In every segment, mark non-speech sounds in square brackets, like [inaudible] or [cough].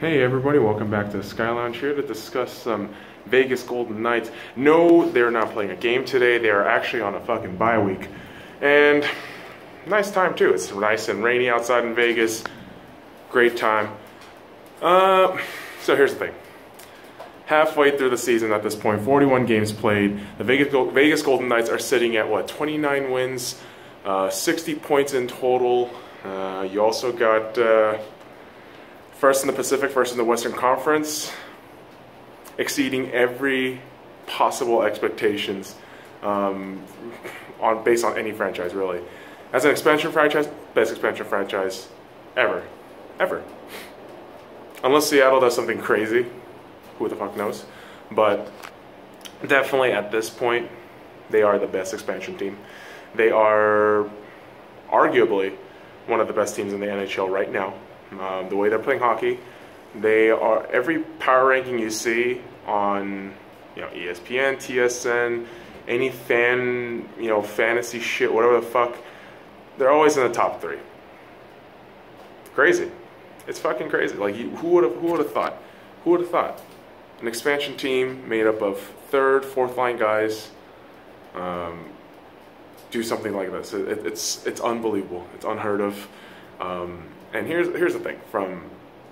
Hey everybody, welcome back to Sky Lounge here to discuss some Vegas Golden Knights. No, they're not playing a game today. They are actually on a fucking bye week. And nice time too. It's nice and rainy outside in Vegas. Great time. Uh, so here's the thing. Halfway through the season at this point, 41 games played. The Vegas, Vegas Golden Knights are sitting at what, 29 wins, uh, 60 points in total. Uh, you also got uh, first in the Pacific, first in the Western Conference, exceeding every possible expectations um, on based on any franchise really. As an expansion franchise, best expansion franchise ever, ever. Unless Seattle does something crazy, who the fuck knows? But definitely at this point, they are the best expansion team. They are arguably one of the best teams in the NHL right now um, the way they're playing hockey. They are every power ranking you see on you know ESPN, TSN, any fan you know fantasy shit, whatever the fuck. They're always in the top three. Crazy, it's fucking crazy. Like who would have who would have thought? Who would have thought? An expansion team made up of third, fourth line guys. Um, do something like this. It, it's it's unbelievable. It's unheard of. Um, and here's here's the thing from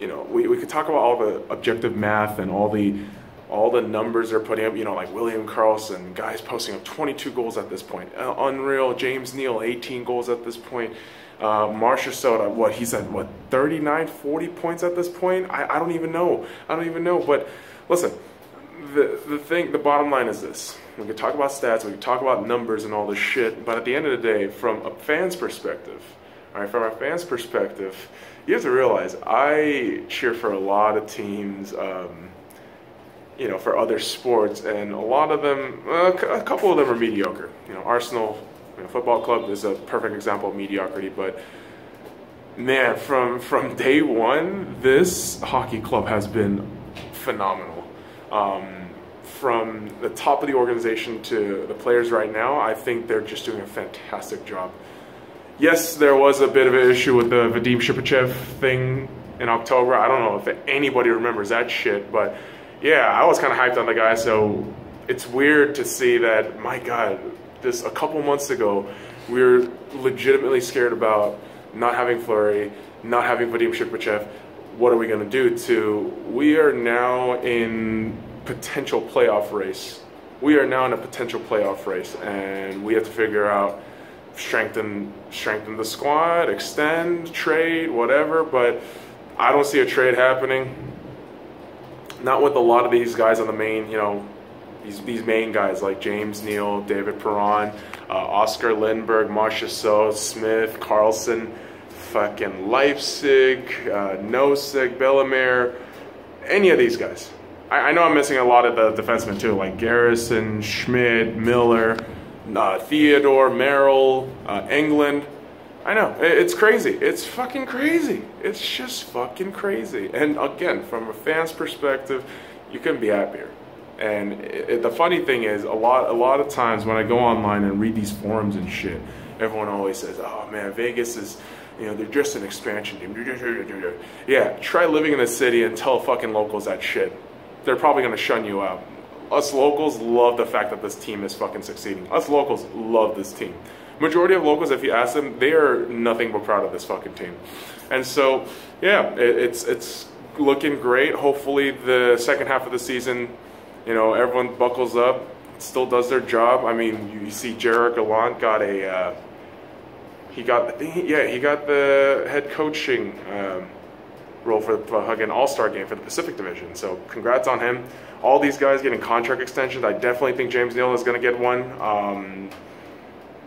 you know we, we could talk about all the objective math and all the all the numbers they're putting up you know like william karlsson guys posting up 22 goals at this point uh, unreal james neal 18 goals at this point uh, Marchessault, what he's at what 39, 40 points at this point. I, I don't even know. I don't even know. But listen, the the thing, the bottom line is this: we can talk about stats, we can talk about numbers and all this shit, but at the end of the day, from a fan's perspective, right, from a fan's perspective, you have to realize I cheer for a lot of teams, um, you know, for other sports, and a lot of them, a couple of them are mediocre. You know, Arsenal you know, Football Club is a perfect example of mediocrity, but man, from from day one, this hockey club has been phenomenal. Um, from the top of the organization to the players right now, I think they're just doing a fantastic job yes, there was a bit of an issue with the Vadim Shipachev thing in October. I don't know if anybody remembers that shit, but yeah, I was kind of hyped on the guy. So it's weird to see that. My God, this a couple months ago, we were legitimately scared about not having Fleury, not having Vadim Shipachev. What are we going to do? To we are now in potential playoff race. We are now in a potential playoff race, and we have to figure out strengthen strengthen the squad, extend, trade, whatever. But I don't see a trade happening. Not with a lot of these guys on the main, you know, these these main guys like James Neal, David Perron, uh, Oscar Lindberg, Marchessault, Smith, Karlsson, fucking Leipsic, uh, Nosek, Bellemare, any of these guys. I, I know I'm missing a lot of the defensemen too, like Garrison, Schmidt, Miller uh, Theodore, Merrill, uh, Engelland. I know, it's crazy. It's fucking crazy. It's just fucking crazy. And again, from a fan's perspective, you couldn't be happier. And it, it, the funny thing is, a lot, a lot of times when I go online and read these forums and shit, everyone always says, "Oh man, Vegas is, you know, they're just an expansion team." Yeah, try living in the city and tell fucking locals that shit. They're probably gonna shun you out us locals love the fact that this team is fucking succeeding. Us locals love this team. Majority of locals, if you ask them, they are nothing but proud of this fucking team. And so, yeah, it, it's it's looking great. Hopefully, the second half of the season, you know, everyone buckles up, still does their job. I mean, you, see, Gerard Gallant got a. Uh, he got, yeah, he got the head coaching um, role for the fucking All Star game for the Pacific Division. So, congrats on him all these guys getting contract extensions. I definitely think James Neal is going to get one. Um,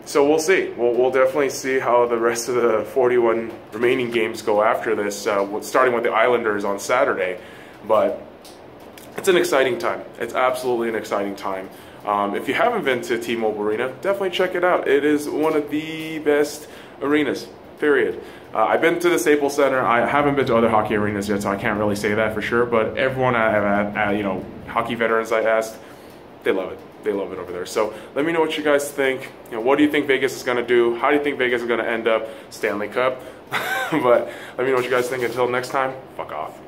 so we'll see. We'll, we'll, definitely see how the rest of the 41 remaining games go after this, uh, starting with the Islanders on Saturday. But it's an exciting time. It's absolutely an exciting time. Um, if you haven't been to T-Mobile Arena, definitely check it out. It is one of the best arenas, period. Uh, I've been to the Staples Center. I haven't been to other hockey arenas yet, so I can't really say that for sure. But everyone I have uh, you know, hockey veterans I asked, they love it. They love it over there. So let me know what you guys think. You know, what do you think Vegas is going to do? How do you think Vegas is going to end up? Stanley Cup. [laughs] but let me know what you guys think. Until next time, fuck off.